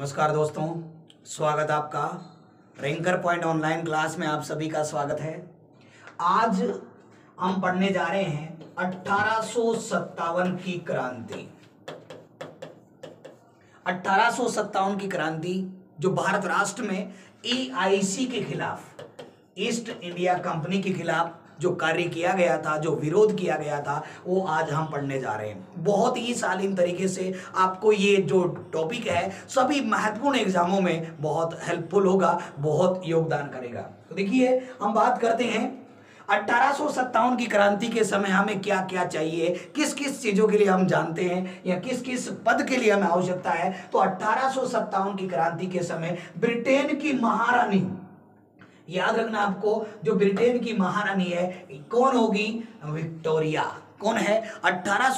नमस्कार दोस्तों, स्वागत आपका। रैंकर पॉइंट ऑनलाइन क्लास में आप सभी का स्वागत है। आज हम पढ़ने जा रहे हैं अठारह की क्रांति। अठारह की क्रांति जो भारत राष्ट्र में एआईसी के खिलाफ ईस्ट इंडिया कंपनी के खिलाफ जो कार्य किया गया था, जो विरोध किया गया था, वो आज हम पढ़ने जा रहे हैं। बहुत ही शालीन तरीके से आपको ये जो टॉपिक है, सभी महत्वपूर्ण एग्जामों में बहुत हेल्पफुल होगा, बहुत योगदान करेगा। तो देखिए, हम बात करते हैं, अठारह की क्रांति के समय हमें क्या क्या चाहिए किस किस चीज़ों के लिए हम जानते हैं, या किस किस पद के लिए हमें आवश्यकता है? तो अठारह की क्रांति के समय ब्रिटेन की महारानी याद रखना आपको, जो ब्रिटेन की महारानी है, कौन होगी? विक्टोरिया। कौन है? अठारह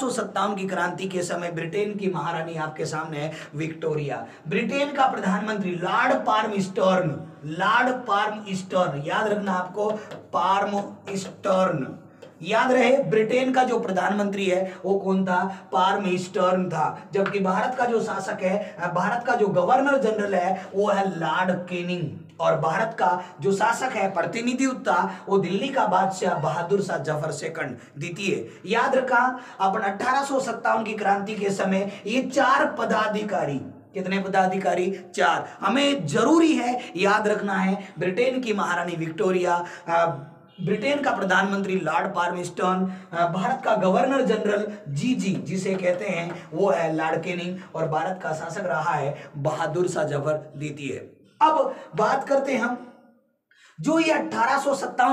की क्रांति के समय ब्रिटेन की महारानी आपके सामने है, विक्टोरिया। ब्रिटेन का प्रधानमंत्री, Lord Palmerston Lord Palmerston याद रखना आपको पार्म स्टर्न याद रहे, ब्रिटेन का जो प्रधानमंत्री है, वो कौन था? पार्म ईस्टर्न था। जबकि भारत का जो शासक है, भारत का जो गवर्नर जनरल है, वो है लॉर्ड केनिंग। और भारत का जो शासक है, प्रतिनिधि था वो दिल्ली का बादशाह बहादुर शाह ज़फ़र सेकंड द्वितीय। याद रखा, अपन अठारह की क्रांति के समय ये चार पदाधिकारी, कितने पदाधिकारी? चार। हमें ज़रूरी है, याद रखना है, ब्रिटेन की महारानी विक्टोरिया ब्रिटेन का प्रधानमंत्री लॉर्ड पार्मिस्टन भारत का गवर्नर जनरल जी जी जिसे कहते हैं, वो है लॉर्ड केनिंग, और भारत का शासक रहा है बहादुर शाह ज़फ़र द्वितीय। अब बात करते हैं हम। जो ये अठारह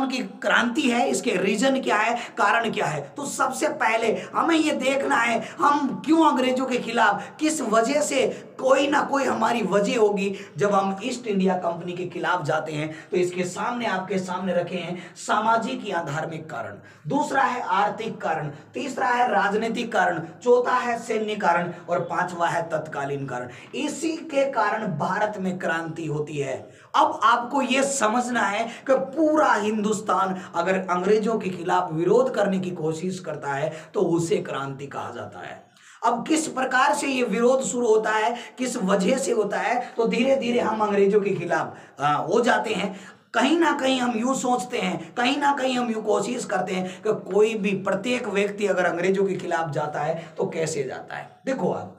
की क्रांति है, इसके रीजन क्या है, कारण क्या है? तो सबसे पहले हमें ये देखना है, हम क्यों अंग्रेज़ों के खिलाफ, किस वजह से कोई ना कोई हमारी वजह होगी जब हम ईस्ट इंडिया कंपनी के खिलाफ जाते हैं तो इसके सामने आपके सामने रखे हैं सामाजिक या धार्मिक कारण। दूसरा है आर्थिक कारण, तीसरा है राजनीतिक कारण, चौथा है सैन्य कारण, और पांचवा है तत्कालीन कारण। इसी के कारण भारत में क्रांति होती है। अब आपको यह समझना है कि पूरा हिंदुस्तान अगर अंग्रेज़ों के खिलाफ विरोध करने की कोशिश करता है तो उसे क्रांति कहा जाता है। अब किस प्रकार से ये विरोध शुरू होता है, किस वजह से होता है तो धीरे धीरे हम अंग्रेज़ों के खिलाफ हो जाते हैं। कहीं ना कहीं हम यूँ सोचते हैं, कहीं ना कहीं हम यूँ कोशिश करते हैं कि कोई भी प्रत्येक व्यक्ति अगर अंग्रेज़ों के खिलाफ जाता है तो कैसे जाता है? देखो आप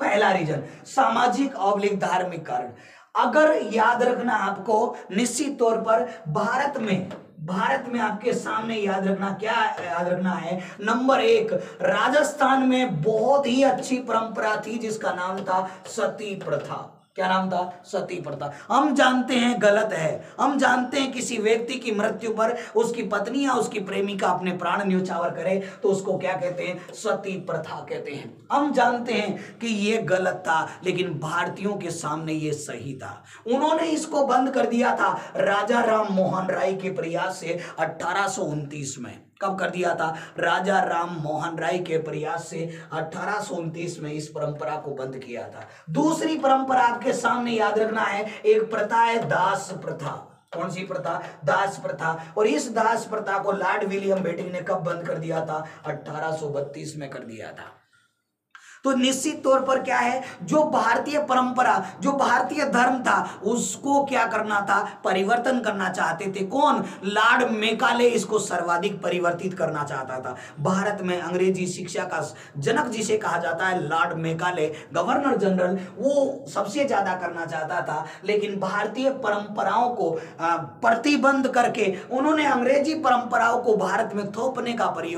पहला रीजन, सामाजिक और धार्मिक कारण। अगर याद रखना आपको, निश्चित तौर पर भारत में भारत में आपके सामने याद रखना क्या, याद रखना है? नंबर एक, राजस्थान में बहुत ही अच्छी परंपरा थी जिसका नाम था सती प्रथा। क्या नाम था? सती प्रथा हम जानते हैं गलत है। हम जानते हैं किसी व्यक्ति की मृत्यु पर उसकी पत्नी या उसकी प्रेमिका अपने प्राण न्योछावर करे तो उसको क्या कहते हैं? सती प्रथा कहते हैं। हम जानते हैं कि ये गलत था, लेकिन भारतीयों के सामने ये सही था। उन्होंने इसको बंद कर दिया था। राजा राम मोहन राय के प्रयास से अठारह सौ उनतीस में। कब कर दिया था। राजा राम मोहन राय के प्रयास से अठारह में इस परंपरा को बंद किया था। दूसरी परंपरा आपके सामने याद रखना है, एक प्रथा है दास प्रथा। कौन सी प्रथा? दास प्रथा। और इस दास प्रथा को लॉर्ड विलियम बेटिंग ने कब बंद कर दिया था? 1832 में कर दिया था। तो निश्चित तौर पर क्या है, जो भारतीय परंपरा, जो भारतीय धर्म था, उसको क्या करना था, परिवर्तन करना चाहते थे। कौन? लॉर्ड मेकाले इसको सर्वाधिक परिवर्तित करना चाहता था। भारत में अंग्रेज़ी शिक्षा का जनक जिसे कहा जाता है, लॉर्ड मेकाले गवर्नर जनरल, वो सबसे ज़्यादा करना चाहता था। लेकिन भारतीय परंपराओं को प्रतिबंध करके उन्होंने अंग्रेज़ी परंपराओं को भारत में थोपने का प्रयोग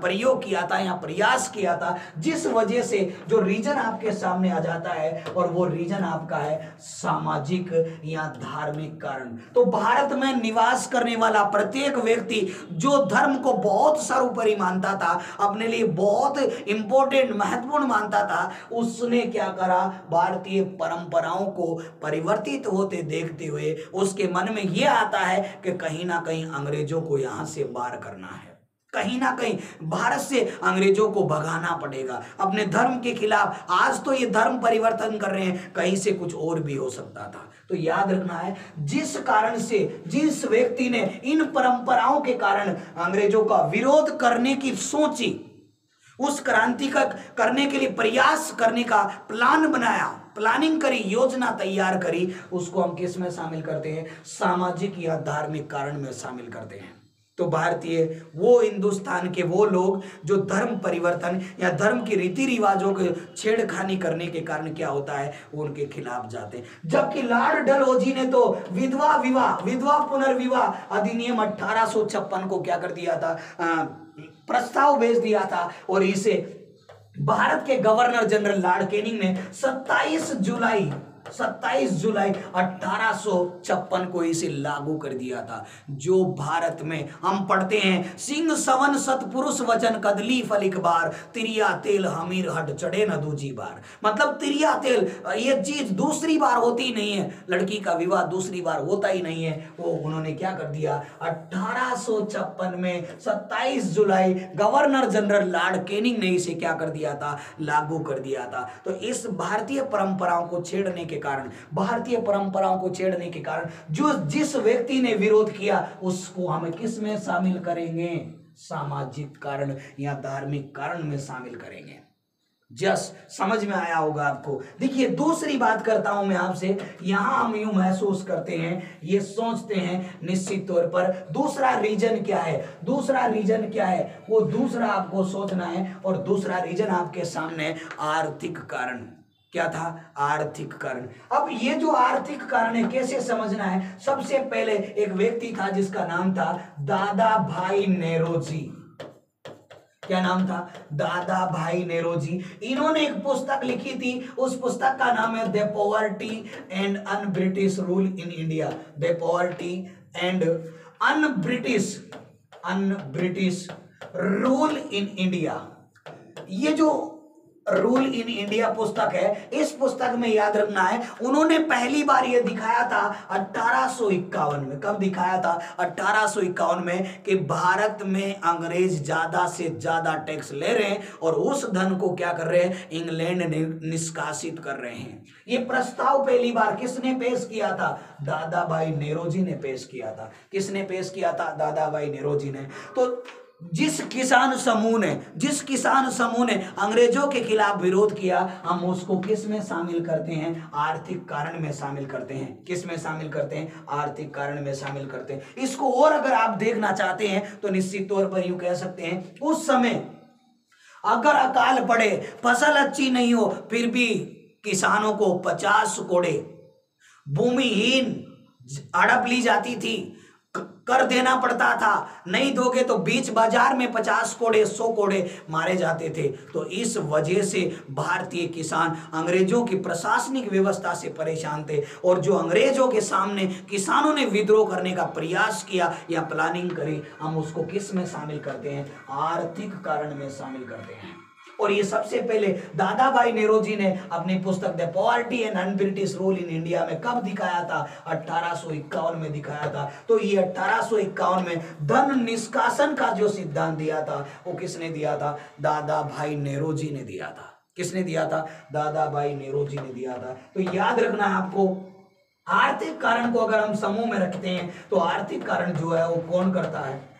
प्रयोग किया था, या प्रयास किया था, जिस वजह से से जो रीजन आपके सामने आ जाता है और वो रीजन आपका है सामाजिक या धार्मिक कारण। तो भारत में निवास करने वाला प्रत्येक व्यक्ति जो धर्म को बहुत सर्वोपरि मानता था, अपने लिए बहुत इंपॉर्टेंट महत्वपूर्ण मानता था, उसने क्या करा? भारतीय परंपराओं को परिवर्तित होते देखते हुए उसके मन में यह आता है कि कहीं ना कहीं अंग्रेज़ों को यहाँ से बार करना है। कहीं ना कहीं भारत से अंग्रेज़ों को भगाना पड़ेगा। अपने धर्म के खिलाफ आज तो ये धर्म परिवर्तन कर रहे हैं, कहीं से कुछ और भी हो सकता था। तो याद रखना है, जिस कारण से, जिस व्यक्ति ने इन परंपराओं के कारण अंग्रेज़ों का विरोध करने की सोची, उस क्रांति का करने के लिए प्रयास करने का प्लान बनाया, प्लानिंग करी, योजना तैयार करी, उसको हम किसमें शामिल करते हैं? सामाजिक या धार्मिक कारण में शामिल करते हैं। तो भारतीय, वो हिंदुस्तान के वो लोग जो धर्म परिवर्तन या धर्म की रीति रिवाजों के छेड़खानी करने के कारण क्या होता है, वो उनके खिलाफ जाते हैं। जबकि लॉर्ड डलहौजी ने तो विधवा विवाह, विधवा पुनर्विवाह अधिनियम अठारह को क्या कर दिया था? प्रस्ताव भेज दिया था और इसे भारत के गवर्नर जनरल लॉर्ड केनिंग ने 27 जुलाई 27 जुलाई अठारह को इसे लागू कर दिया था। जो भारत में हम पढ़ते हैं, सिंह सवन सतपुरुष वचन कदली फलिक बार तिरिया तेल हमीर हट चढ़े न दूजी बार। मतलब तिरिया तेल, ये चीज़ दूसरी बार होती नहीं है। लड़की का विवाह दूसरी बार होता ही नहीं है। वो उन्होंने क्या कर दिया? अठारह में 27 जुलाई गवर्नर जनरल लॉर्ड केनिंग ने इसे क्या कर दिया था? लागू कर दिया था। तो इस भारतीय परंपराओं को छेड़ने के कारण, भारतीय परंपराओं को छेड़ने के कारण, जो जिस व्यक्ति ने विरोध किया, उसको हम किसमें शामिल करेंगे? सामाजिक कारण या धार्मिक कारण में शामिल करेंगे। जस, समझ में आया होगा आपको। देखिए, दूसरी बात करता हूँ मैं आपसे। यहाँ हम यूँ महसूस करते हैं, ये सोचते हैं निश्चित तौर पर, दूसरा रीजन क्या है? दूसरा रीजन क्या है? वो दूसरा आपको सोचना है और दूसरा रीजन आपके सामने आर्थिक कारण। क्या था? आर्थिक कारण। अब ये जो आर्थिक कारण है, कैसे समझना है? सबसे पहले एक व्यक्ति था जिसका नाम था दादा भाई नेरोजी। क्या नाम था? दादा भाई नेरोजी। इन्होंने एक पुस्तक लिखी थी। उस पुस्तक का नाम है the poverty and un British rule in India. The poverty and un British un British rule in India. ये जो रूल इन इंडिया पुस्तक है, इस पुस्तक में याद रखना है, उन्होंने पहली बार यह दिखाया था अठारह में। कब दिखाया था? अठारह में कि भारत में अंग्रेज़ ज़्यादा से ज़्यादा टैक्स ले रहे हैं और उस धन को क्या कर रहे हैं? इंग्लैंड निष्कासित कर रहे हैं। ये प्रस्ताव पहली बार किसने पेश किया था? दादा भाई नेरोजी ने पेश किया था। किसने पेश किया था? दादा भाई नेरोजी ने। तो जिस किसान समूह ने, जिस किसान समूह ने अंग्रेज़ों के खिलाफ विरोध किया, हम उसको किसमें शामिल करते हैं? आर्थिक कारण में शामिल करते हैं। किसमें शामिल करते हैं? आर्थिक कारण में शामिल करते हैं। इसको और अगर आप देखना चाहते हैं तो निश्चित तौर पर यू कह सकते हैं, उस समय अगर अकाल पड़े, फ़सल अच्छी नहीं हो, फिर भी किसानों को पचास कोड़े, भूमिहीन अड़प ली जाती थी। कर देना पड़ता था। नहीं दोगे तो बीच बाज़ार में पचास कोड़े, सौ कोड़े मारे जाते थे। तो इस वजह से भारतीय किसान अंग्रेज़ों की प्रशासनिक व्यवस्था से परेशान थे और जो अंग्रेज़ों के सामने किसानों ने विद्रोह करने का प्रयास किया या प्लानिंग करी, हम उसको किसमें शामिल करते हैं? आर्थिक कारण में शामिल करते हैं। और ये सबसे पहले दादा भाई नेहरू जी ने अपनी पुस्तक the poverty and un British rule in India में कब दिखाया था? अठारह में दिखाया था। तो ये अठारह में धन निष्कासन का जो सिद्धांत दिया था, वो किसने दिया था? दादा भाई नेहरू जी ने दिया था। किसने दिया था? दादा भाई नेहरू जी ने दिया था। तो याद रखना है आपको, आर्थिक कारण को अगर हम समूह में रखते हैं तो आर्थिक कारण जो है वो कौन करता है?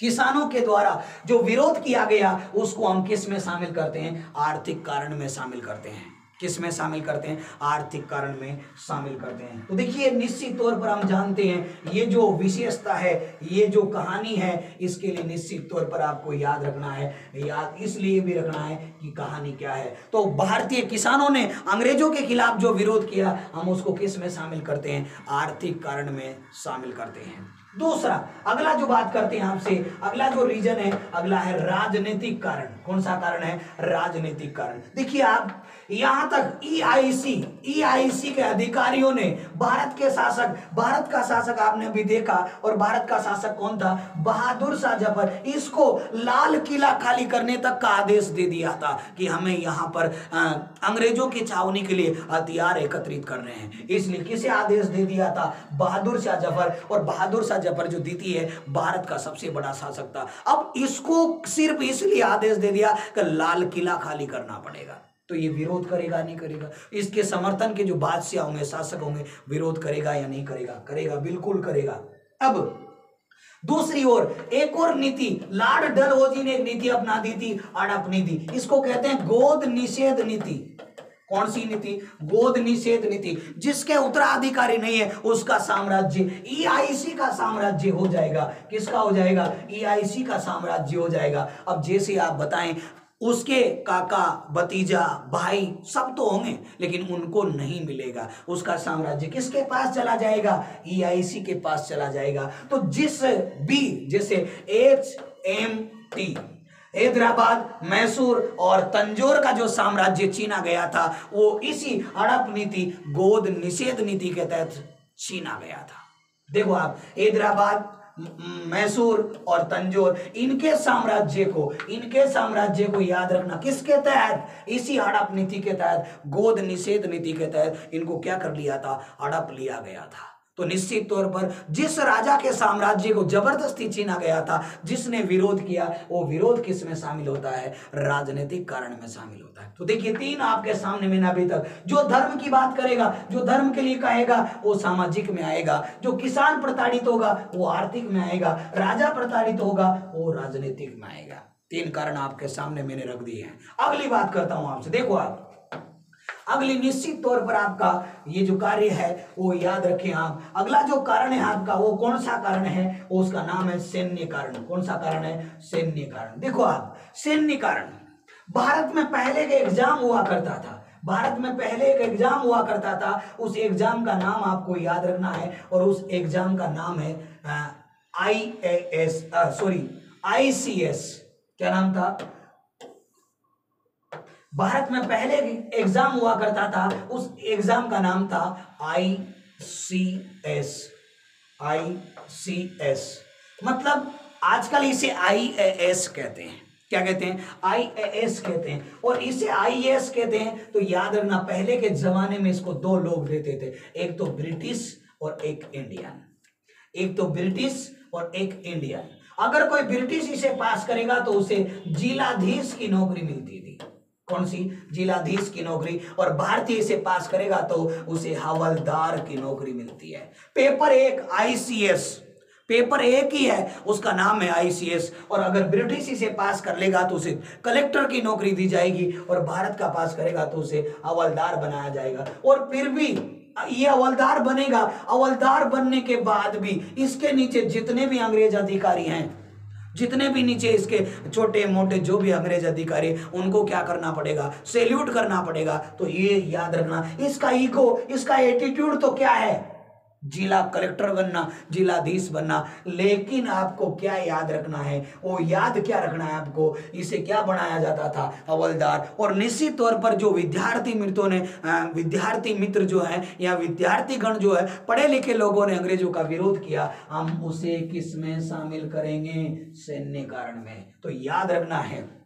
किसानों के द्वारा जो विरोध किया गया, उसको हम किसमें शामिल करते हैं? आर्थिक कारण में शामिल करते हैं। किसमें शामिल करते हैं? आर्थिक कारण में शामिल करते हैं। तो देखिए, निश्चित तौर पर हम जानते हैं, ये जो विशेषता है, ये जो कहानी है, इसके लिए निश्चित तौर पर आपको याद रखना है। याद इसलिए भी रखना है कि कहानी क्या है। तो भारतीय किसानों ने अंग्रेज़ों के खिलाफ जो विरोध किया, हम उसको किसमें शामिल करते हैं? आर्थिक कारण में शामिल करते हैं। दूसरा, अगला जो बात करते हैं आपसे, अगला जो रीजन है, अगला है राजनीतिक कारण। कौन सा कारण है? राजनीतिक कारण। देखिए आप यहाँ तक ईआईसी e ईआईसी e के अधिकारियों ने भारत के शासक भारत का शासक आपने भी देखा और भारत का शासक कौन था? बहादुर शाह ज़फ़र। इसको लाल किला खाली करने तक का आदेश दे दिया था कि हमें यहाँ पर आ, अंग्रेज़ों की छावनी के लिए हथियार एकत्रित कर रहे हैं। इसलिए किसे आदेश दे दिया था? बहादुर शाह ज़फ़र। और बहादुर शाह ज़फ़र जो दीती है भारत का सबसे बड़ा शासक था। अब इसको सिर्फ़ इसलिए आदेश दे दिया कि लाल किला खाली करना पड़ेगा। तो ये विरोध करेगा, नहीं करेगा? इसके समर्थन के जो बादशाह होंगे, शासक होंगे, विरोध करेगा या नहीं करेगा? करेगा, बिल्कुल करेगा। अब दूसरी ओर, एक और नीति लार्ड डलहोजी ने एक नीति अपना दी थी अड़प नीति इसको कहते हैं गोद निषेध नीति। कौन सी नीति? गोद निषेध नीति। जिसके उत्तराधिकारी नहीं है, उसका साम्राज्य ईआईसी का साम्राज्य हो जाएगा। किसका हो जाएगा? ईआईसी का साम्राज्य हो जाएगा। अब जैसे आप बताएँ उसके काका, भतीजा, भाई सब तो होंगे, लेकिन उनको नहीं मिलेगा। उसका साम्राज्य किसके पास चला जाएगा? ईआईसी के पास चला जाएगा। तो जिस भी, जैसे H M T Hyderabad, Mysore और तंजोर का जो साम्राज्य छीना गया था, वो इसी हड़प नीति, गोद निषेध नीति के तहत छीना गया था। देखो आप, हैदराबाद मैसूर और तंजोर, इनके साम्राज्य को, इनके साम्राज्य को याद रखना किसके तहत? इसी हड़प नीति के तहत, गोद निषेध नीति के तहत इनको क्या कर लिया था? हड़प लिया गया था। तो निश्चित तौर पर जिस राजा के साम्राज्य को ज़बरदस्ती छीना गया था, जिसने विरोध किया, वो विरोध किसमें शामिल होता है? राजनीतिक कारण में शामिल होता है। तो देखिए, तीन आपके सामने मैंने अभी तक जो धर्म की बात करेगा, जो धर्म के लिए कहेगा, वो सामाजिक में आएगा, जो किसान प्रताड़ित होगा, वो आर्थिक में आएगा, राजा प्रताड़ित होगा, वो राजनीतिक में आएगा। तीन कारण आपके सामने मैंने रख दिए हैं। अगली बात करता हूँ आपसे। देखो आप अगली निश्चित तौर पर आपका ये जो कार्य है, वो याद रखें आप। अगला जो कारण है आपका, वो कौन सा कारण है? उसका नाम है सैन्य कारण। कौन सा कारण है? सैन्य कारण। देखो आप, सैन्य कारण। भारत में पहले का एग्ज़ाम हुआ करता था। भारत में पहले एक एग्ज़ाम हुआ करता था। उस एग्ज़ाम का नाम आपको याद रखना है और उस एग्ज़ाम का नाम है I A S sorry I C S क्या नाम था? भारत में पहले एग्ज़ाम हुआ करता था, उस एग्ज़ाम का नाम था आई C S I C S मतलब आजकल इसे आई ए एस कहते हैं। क्या कहते हैं? आई ए एस कहते हैं। और इसे आई एस कहते हैं तो याद रखना, पहले के जमाने में इसको दो लोग देते थे, एक तो ब्रिटिश और एक इंडियन। एक तो ब्रिटिश और एक इंडियन। अगर कोई ब्रिटिश इसे पास करेगा तो उसे जिलाधीश की नौकरी मिलती थी। कौन सी जिलाधीश की नौकरी और भारतीय से पास करेगा तो उसे हवलदार की नौकरी मिलती है। पेपर एक आईसीएस पेपर एक ही है, उसका नाम है आईसीएस और अगर ब्रिटिश इसे पास कर लेगा तो उसे कलेक्टर की नौकरी दी जाएगी और भारत का पास करेगा तो उसे हवलदार बनाया जाएगा। और फिर भी ये हवलदार बनेगा। अवलदार बनने के बाद भी इसके नीचे जितने भी अंग्रेज़ अधिकारी हैं जितने भी नीचे इसके छोटे, मोटे जो भी अंग्रेज़ अधिकारी उनको क्या करना पड़ेगा? सेल्यूट करना पड़ेगा। तो ये याद रखना, इसका ईगो इसका एटीट्यूड तो क्या है? जिला कलेक्टर बनना, जिलाधीश बनना। लेकिन आपको क्या याद रखना है? वो याद क्या रखना है आपको? इसे क्या बनाया जाता था? हवलदार। और निश्चित तौर पर जो विद्यार्थी मित्रों ने विद्यार्थी मित्र जो है या विद्यार्थी गण जो है पढ़े लिखे लोगों ने अंग्रेज़ों का विरोध किया। हम उसे किसमें शामिल करेंगे? सैन्य कारण में। तो याद रखना है।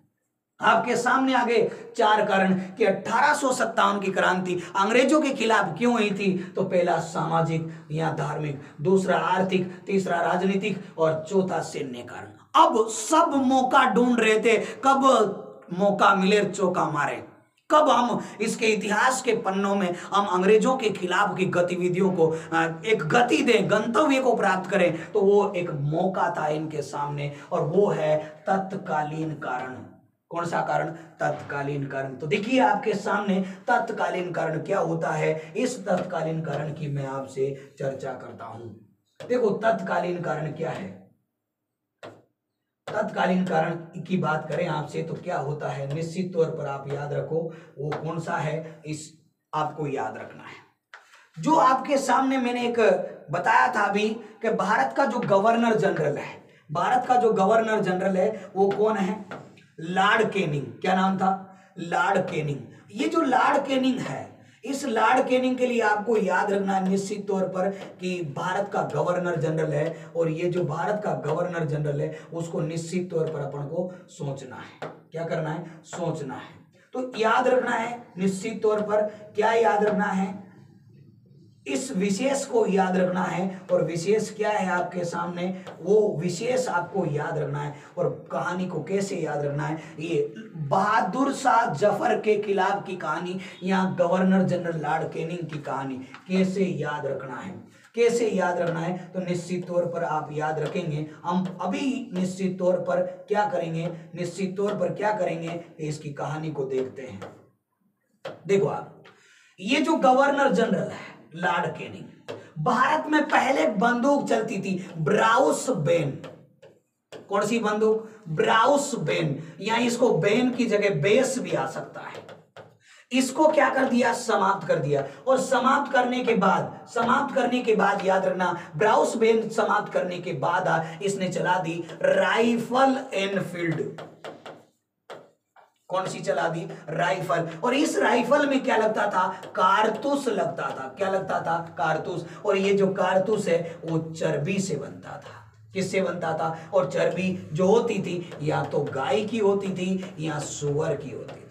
आपके सामने आ गए चार कारण कि अठारह सौ सत्तावन की क्रांति अंग्रेज़ों के खिलाफ क्यों हुई थी? तो पहला सामाजिक या धार्मिक, दूसरा आर्थिक, तीसरा राजनीतिक और चौथा सैन्य कारण। अब सब मौका ढूंढ रहे थे, कब मौका मिले चौका मारे? कब हम इसके इतिहास के पन्नों में हम अंग्रेज़ों के खिलाफ की गतिविधियों को एक गति दें, गंतव्य को प्राप्त करें? तो वो एक मौका था इनके सामने और वो है तत्कालीन कारण। कौन सा कारण? तत्कालीन कारण। तो देखिए आपके सामने तत्कालीन कारण क्या होता है। इस तत्कालीन कारण की मैं आपसे चर्चा करता हूँ। देखो, तत्कालीन कारण क्या है? तत्कालीन कारण की बात करें आपसे तो क्या होता है? निश्चित तौर पर आप याद रखो, वो कौन सा है? इस आपको याद रखना है। जो आपके सामने मैंने एक बताया था अभी कि भारत का जो गवर्नर जनरल है, भारत का जो गवर्नर जनरल है, वो कौन है? लार्ड केनिंग क्या नाम था? लार्ड केनिंग ये जो लार्ड केनिंग है, इस लार्ड केनिंग के लिए आपको याद रखना निश्चित तौर पर कि भारत का गवर्नर जनरल है और ये जो भारत का गवर्नर जनरल है, उसको निश्चित तौर पर अपन को सोचना है। क्या करना है? सोचना है। तो याद रखना है निश्चित तौर पर। क्या याद रखना है? इस विशेष को याद रखना है। और विशेष क्या है आपके सामने? वो विशेष आपको याद रखना है। और कहानी को कैसे याद रखना है? ये बहादुर शाह ज़फ़र के खिलाफ की कहानी, या गवर्नर जनरल लॉर्ड केनिंग की कहानी, कैसे याद रखना है? कैसे याद रखना है? तो निश्चित तौर पर आप याद रखेंगे। हम अभी निश्चित तौर पर क्या करेंगे? निश्चित तौर पर क्या करेंगे? इसकी कहानी को देखते हैं। देखो आप, ये जो गवर्नर जनरल है लॉर्ड केनिंग भारत में पहले बंदूक चलती थी, ब्राउस बेन। कौन सी बंदूक? ब्राउस बेन। या इसको बेन की जगह बेस भी आ सकता है। इसको क्या कर दिया? समाप्त कर दिया। और समाप्त करने के बाद, समाप्त करने के बाद याद रखना, ब्राउस बेन समाप्त करने के बाद इसने चला दी राइफल एनफील्ड। कौन सी चला दी? राइफल। और इस राइफल में क्या लगता था? कारतूस लगता था। क्या लगता था? कारतूस। और ये जो कारतूस है, वो चर्बी से बनता था। किससे बनता था? और चर्बी जो होती थी, या तो गाय की होती थी, या सुअर की होती थी।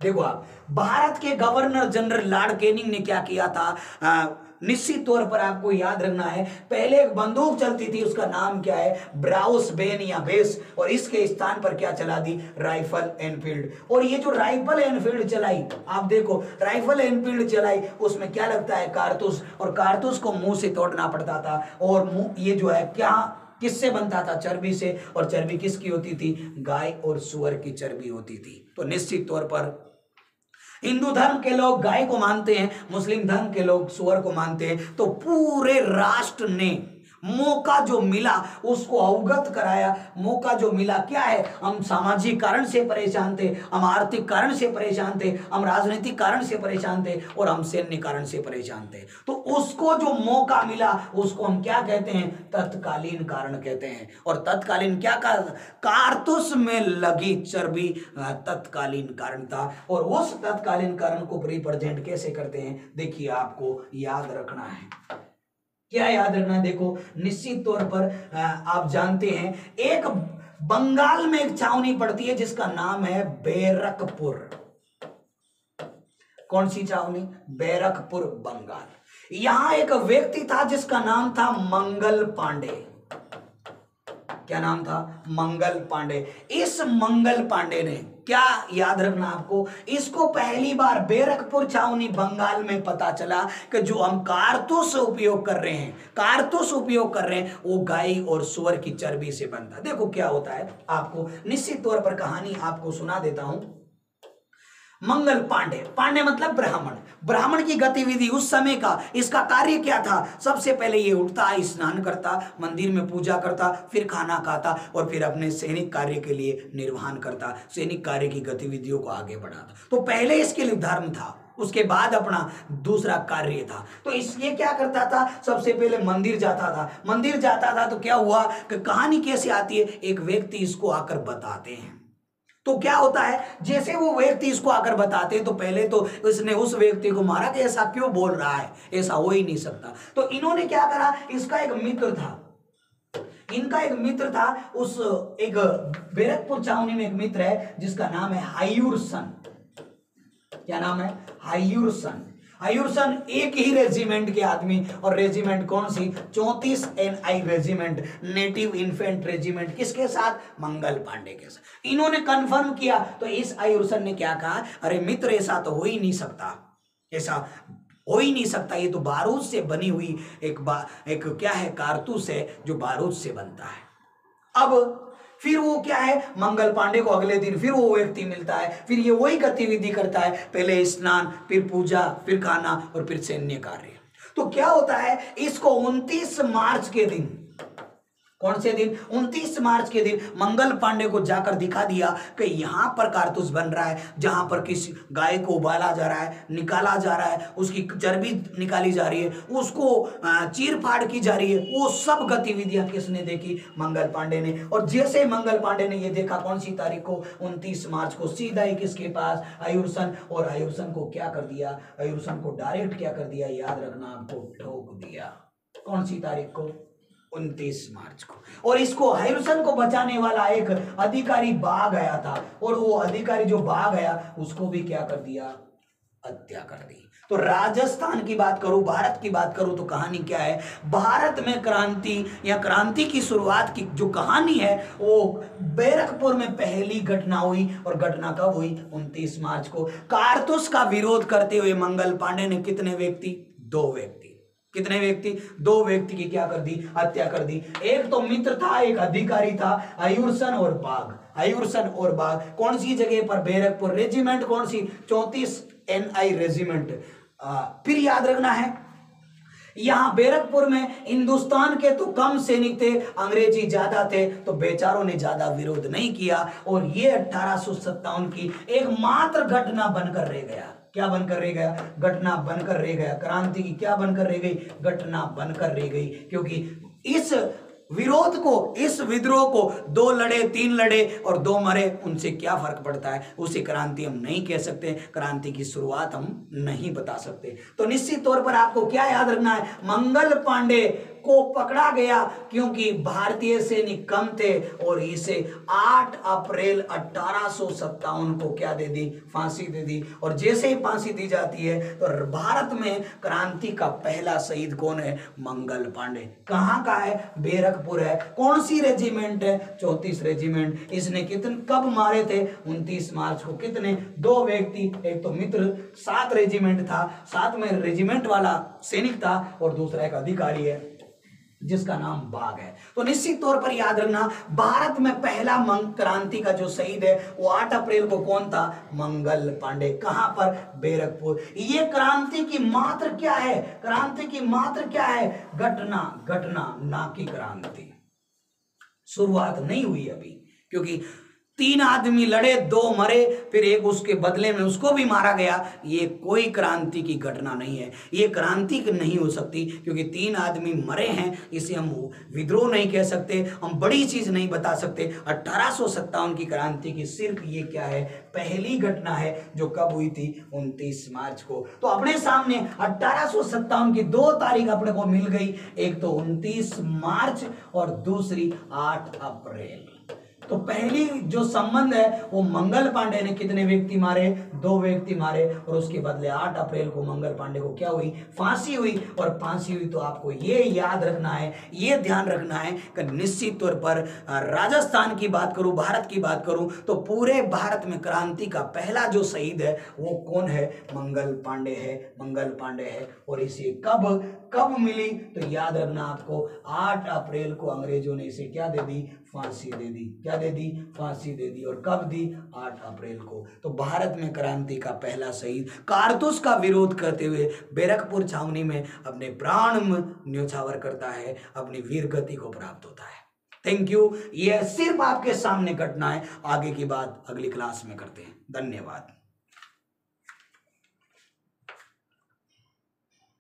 देखो आप भारत के गवर्नर जनरल लॉर्ड केनिंग ने क्या किया था? आ, निश्चित तौर पर आपको याद रखना है पहले एक बंदूक चलती थी उसका नाम क्या है? ब्राउस बेन या बेस और इसके स्थान पर क्या चला दी? Rifle Enfield. और ये जो राइफल एनफील्ड चलाई आप देखो राइफल एनफील्ड चलाई उसमें क्या लगता है? कारतूस और कारतूस को मुँह से तोड़ना पड़ता था और मुँह ये जो है क्या किससे बनता था? चर्बी से और चर्बी किसकी होती थी? गाय और सुअर की चर्बी होती थी। तो निश्चित तौर पर हिंदू धर्म के लोग गाय को मानते हैं, मुस्लिम धर्म के लोग सुअर को मानते हैं तो पूरे राष्ट्र ने मौका जो मिला, उसको अवगत कराया। मौका जो मिला, क्या है? हम सामाजिक कारण से परेशान थे, हम आर्थिक कारण से परेशान थे, हम राजनीतिक कारण से परेशान थे और हम सैन्य कारण से परेशान थे। तो उसको जो मौका मिला, उसको हम क्या कहते हैं? तत्कालीन कारण कहते हैं। और तत्कालीन क्या कर कारतुस में लगी चर्बी तत्कालीन कारण था। और उस तत्कालीन कारण को रिप्रेजेंट कैसे करते हैं? देखिए, आपको याद रखना है। क्या याद रखना देखो, निश्चित तौर पर आप जानते हैं, एक बंगाल में एक छावनी पड़ती है जिसका नाम है बैरकपुर। कौन सी छावनी? बैरकपुर, बंगाल। यहाँ एक व्यक्ति था जिसका नाम था मंगल पांडे। क्या नाम था? मंगल पांडे। इस मंगल पांडे ने क्या याद रखना आपको? इसको पहली बार बेरकपुर छावनी बंगाल में पता चला कि जो हम कारतूस उपयोग कर रहे हैं, कारतूस उपयोग कर रहे हैं, वो गाय और सुअर की चर्बी से बनता है। देखो क्या होता है। आपको निश्चित तौर पर कहानी आपको सुना देता हूँ। मंगल पांडे। पांडे मतलब ब्राह्मण। ब्राह्मण की गतिविधि उस समय का, इसका कार्य क्या था? सबसे पहले ये उठता, स्नान करता, मंदिर में पूजा करता, फिर खाना खाता और फिर अपने सैनिक कार्य के लिए निर्वहन करता। सैनिक कार्य की गतिविधियों को आगे बढ़ाता। तो पहले इसके लिए धर्म था, उसके बाद अपना दूसरा कार्य था। तो इसलिए क्या करता था? सबसे पहले मंदिर जाता था। मंदिर जाता था तो क्या हुआ कि कहानी कैसे आती है? एक व्यक्ति इसको आकर बताते हैं। तो क्या होता है? जैसे वो व्यक्ति इसको आकर बताते हैं तो पहले तो इसने उस व्यक्ति को मारा कि ऐसा क्यों बोल रहा है? ऐसा हो ही नहीं सकता। तो इन्होंने क्या करा? इसका एक मित्र था। इनका एक मित्र था, उस एक बेरकपुर चावनी में एक मित्र है, जिसका नाम है हायूर सन। क्या नाम है? हायूर सन। आयुर्सन एक ही रेजिमेंट के आदमी, और रेजिमेंट कौन सी? चौतीस N I regiment, native infant regiment. किसके साथ? मंगल पांडे के साथ। इन्होंने कंफर्म किया तो इस आयुर्सन ने क्या कहा? अरे मित्र, ऐसा तो हो ही नहीं सकता। ऐसा हो ही नहीं सकता। ये तो बारूद से बनी हुई एक बा, एक क्या है, कारतूस है, जो बारूद से बनता है। अब फिर वो क्या है? मंगल पांडे को अगले दिन फिर वो व्यक्ति मिलता है, फिर ये वही गतिविधि करता है। पहले स्नान, फिर पूजा, फिर खाना और फिर सैन्य कार्य। तो क्या होता है? इसको 29 मार्च के दिन कौन से दिन? 29 मार्च के दिन मंगल पांडे को जाकर दिखा दिया कि यहाँ पर कारतूस बन रहा है, जहाँ पर किसी गाय को उबाला जा रहा है, निकाला जा रहा है, उसकी चर्बी निकाली जा रही है, उसको चीर फाड़ की जा रही है, वो सब गतिविधियाँ किसने देखी? मंगल पांडे ने। और जैसे मंगल पांडे ने ये देखा, कौन सी तारीख को? उनतीस मार्च को। सीधा ही किसके पास? आयुर्सन। और आयुर्सन को क्या कर दिया? आयुर्सन को डायरेक्ट क्या कर दिया? याद रखना, आपको ठोक दिया। कौन सी तारीख को? उनतीस मार्च को। और इसको हाइरुसन को बचाने वाला एक अधिकारी बाघ आया था। और वो अधिकारी जो बाघ आया, उसको भी क्या कर दिया? हत्या कर दी। तो राजस्थान की बात करूँ, भारत की बात करूँ तो कहानी क्या है? भारत में क्रांति, या क्रांति की शुरुआत की जो कहानी है, वो बैरकपुर में पहली घटना हुई, और घटना कब हुई? 29 मार्च को। कारतूस का विरोध करते हुए मंगल पांडे ने कितने व्यक्ति? दो व्यक्ति। कितने व्यक्ति? दो व्यक्ति की क्या कर दी? हत्या कर दी। एक तो मित्र था, एक अधिकारी था, आयुर्सन और बाघ। आयुर्सन और बाघ, कौन सी जगह पर? बैरकपुर। रेजिमेंट कौन सी? चौतीस एन आई रेजिमेंट फिर याद रखना है, यहाँ बैरकपुर में हिंदुस्तान के तो कम सैनिक थे, अंग्रेज़ी ज़्यादा थे तो बेचारों ने ज़्यादा विरोध नहीं किया और ये अठारह की एकमात्र घटना बनकर रह गया। क्या बनकर रह गया? घटना बनकर रह गया। क्रांति की क्या बनकर रह गई? घटना बनकर रह गई। क्योंकि इस विरोध को, इस विद्रोह को दो लड़े, तीन लड़े और दो मरे, उनसे क्या फ़र्क पड़ता है? उसे क्रांति हम नहीं कह सकते। क्रांति की शुरुआत हम नहीं बता सकते। तो निश्चित तौर पर आपको क्या याद रखना है? मंगल पांडे को पकड़ा गया क्योंकि भारतीय सैनिक कम थे और इसे 8 अप्रैल अठारह को क्या दे दी? फांसी दे दी। और जैसे ही फांसी दी जाती है तो भारत में क्रांति का पहला शहीद कौन है? मंगल पांडे। कहाँ का है? बेरकपुर है। कौन सी रेजिमेंट है? चौतीस रेजिमेंट। इसने कितने, कब मारे थे? उनतीस मार्च को कितने? दो व्यक्ति, एक तो मित्र, सात रेजिमेंट था। सात में रेजिमेंट वाला सैनिक था और दूसरा एक अधिकारी है। जिसका नाम बाघ है। तो निश्चित तौर पर याद रखना, भारत में पहला मंग क्रांति का जो शहीद है, वो 8 अप्रैल को कौन था? मंगल पांडे। कहाँ पर? बेरकपुर। ये क्रांति की मात्र क्या है? क्रांति की मात्र क्या है? घटना घटना, ना की क्रांति। शुरुआत नहीं हुई अभी, क्योंकि तीन आदमी लड़े, दो मरे, फिर एक उसके बदले में उसको भी मारा गया। ये कोई क्रांति की घटना नहीं है। ये क्रांति नहीं हो सकती, क्योंकि तीन आदमी मरे हैं, इसे हम विद्रोह नहीं कह सकते, हम बड़ी चीज़ नहीं बता सकते। अठारह की क्रांति की सिर्फ़ ये क्या है? पहली घटना है, जो कब हुई थी? उनतीस मार्च को। तो अपने सामने अठारह की दो तारीख अपने को मिल गई। एक तो उनतीस मार्च और दूसरी आठ अप्रैल। तो पहली जो संबंध है, वो मंगल पांडे ने कितने व्यक्ति मारे? दो व्यक्ति मारे और उसके बदले 8 अप्रैल को मंगल पांडे को क्या हुई? फांसी हुई और फांसी हुई तो आपको ये याद रखना है, ये ध्यान रखना है कि निश्चित तौर पर राजस्थान की बात करूँ, भारत की बात करूँ तो पूरे भारत में क्रांति का पहला जो शहीद है, वो कौन है? मंगल पांडे है, मंगल पांडे है और इसे कब कब मिली? तो याद रखना आपको 8 अप्रैल को अंग्रेज़ों ने इसे क्या दे दी? फांसी दे दी। क्या दे दी? फांसी दे दी। और कब दी? 8 अप्रैल को। तो भारत में क्रांति का पहला शहीद, कारतूस का विरोध करते हुए बैरकपुर छावनी में अपने प्राण न्योछावर करता है, अपनी वीर गति को प्राप्त होता है। थैंक यू यह सिर्फ़ आपके सामने घटना है। आगे की बात अगली क्लास में करते हैं। धन्यवाद।